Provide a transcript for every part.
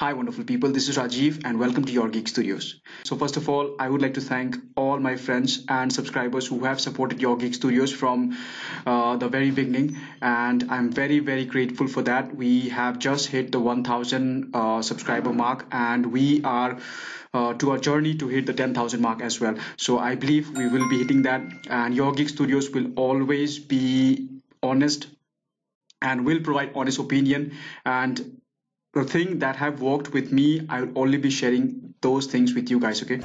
Hi, wonderful people. This is Rajiv, and welcome to Your Geek Studios. So, first of all, I would like to thank all my friends and subscribers who have supported Your Geek Studios from uh, the very beginning, and I'm very, very grateful for that. We have just hit the 1000 uh, subscriber mark, and we are uh, to our journey to hit the 10,000 mark as well. So, I believe we will be hitting that, and Your Geek Studios will always be honest and will provide honest opinion and the thing that have worked with me i will only be sharing those things with you guys okay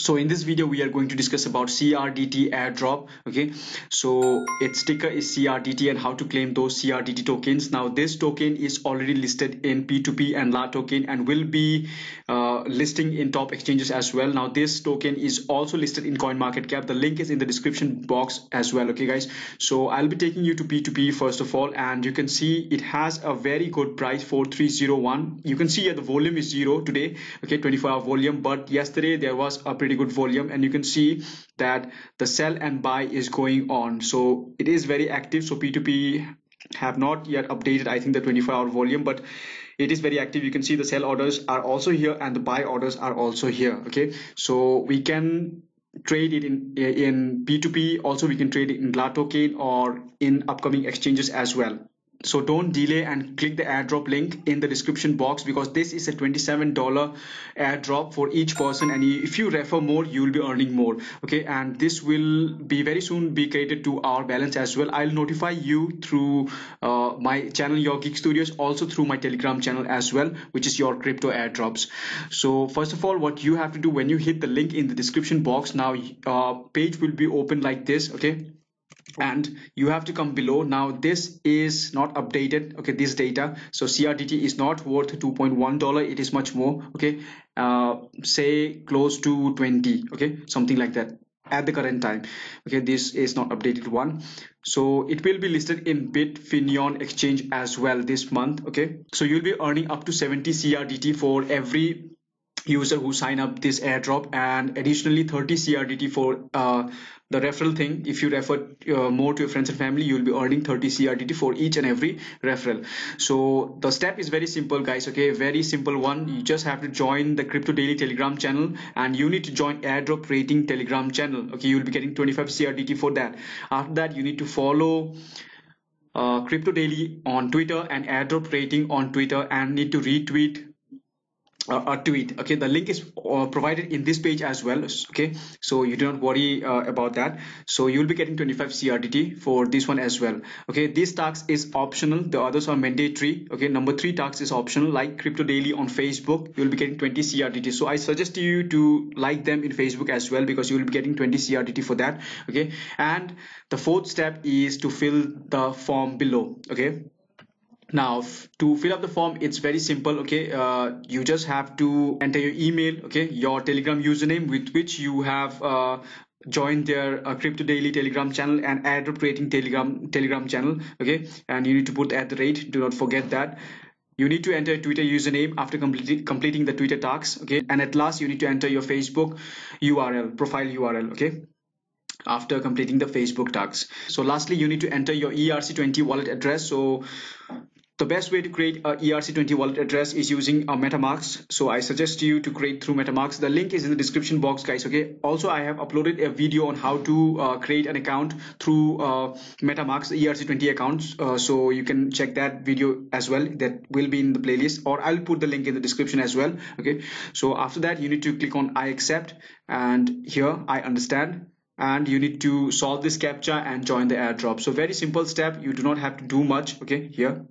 so in this video we are going to discuss about crdt airdrop okay? So its ticker is crdt and how to claim those crdt tokens. Now this token is already listed in p2p and Latoken and will be uh, listing in top exchanges as well. Now this token is also listed in coin market cap the link is in the description box as well okay guys? So i'll be taking you to p2p first of all and you can see it has a very good price 4301 you can see here the volume is zero today okay 24 hour volume. But yesterday there was a pretty pretty good volume and you can see that the sell and buy is going on. So it is very active. So p2p have not yet updated i think the 24 hour volume but it is very active. You can see the sell orders are also here and the buy orders are also here okay? So we can trade it in in p2p also we can trade it in GLA token or in upcoming exchanges as well so don't delay and click the airdrop link in the description box because this is a $27 airdrop for each person and if you refer more you will be earning more. Okay? And this will be very soon be created to our balance as well. I'll notify you through uh, my channel your geek studios also through my telegram channel as well which is your crypto airdrops. So first of all what you have to do when you hit the link in the description box now uh, page will be open like this. Okay and you have to come below. Now this is not updated okay this data. So crdt is not worth 2.1 dollar. It is much more okay uh, say close to 20 okay something like that at the current time. Okay this is not updated one. So it will be listed in bitfinion exchange as well this month okay. So you'll be earning up to 70 crdt for every user who sign up this airdrop and additionally 30 crdt for uh, the referral thing. If you refer uh, more to your friends and family you will be earning 30 crdt for each and every referral. So the step is very simple guys okay? Very simple one. You just have to join the crypto daily telegram channel and you need to join airdrop rating telegram channel okay? You will be getting 25 crdt for that. After that you need to follow uh, crypto daily on twitter and airdrop rating on twitter and need to retweet a tweet okay? The link is uh, provided in this page as well okay? So you do not worry uh, about that. So you'll be getting 25 crdt for this one as well okay? This tax is optional. The others are mandatory okay? Number three tax is optional like crypto daily on facebook. You'll be getting 20 crdt so i suggest you to like them in facebook as well because you will be getting 20 crdt for that okay? And the fourth step is to fill the form below okay now to fill up the form it's very simple okay? Uh, you just have to enter your email okay? Your telegram username with which you have uh, joined their uh, crypto daily telegram channel and airdrop rating telegram telegram channel okay? And you need to put at the rate. Do not forget that. You need to enter twitter username after completing completing the twitter tasks okay? And at last you need to enter your facebook url profile url okay? After completing the facebook tags so lastly you need to enter your erc20 wallet address. So the best way to create a ERC20 wallet address is using a MetaMask. So I suggest you to create through MetaMask. The link is in the description box, guys. Okay. Also, I have uploaded a video on how to uh, create an account through uh, MetaMask ERC20 accounts. Uh, so you can check that video as well. That will be in the playlist, or I'll put the link in the description as well. Okay. So after that, you need to click on I accept, and here I understand and you need to solve this captcha and join the airdrop so very simple step you do not have to do much okay here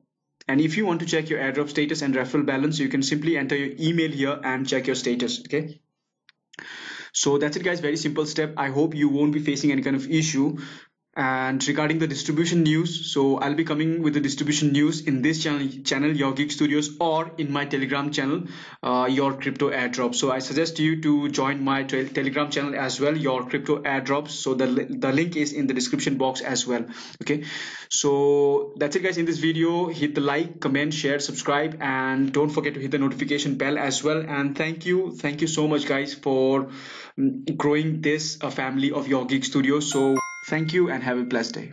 and if you want to check your airdrop status and referral balance you can simply enter your email here and check your status okay? So that's it guys. Very simple step. I hope you won't be facing any kind of issue and regarding the distribution news so i'll be coming with the distribution news in this channel channel your geek studios or in my telegram channel uh, your crypto airdrop. So i suggest you to join my telegram channel as well your crypto airdrops so the, the link is in the description box as well. Okay? So that's it guys in this video. Hit the like comment share subscribe and don't forget to hit the notification bell as well. And thank you thank you so much guys for mm, growing this uh, family of your geek studios. So thank you and have a blessed day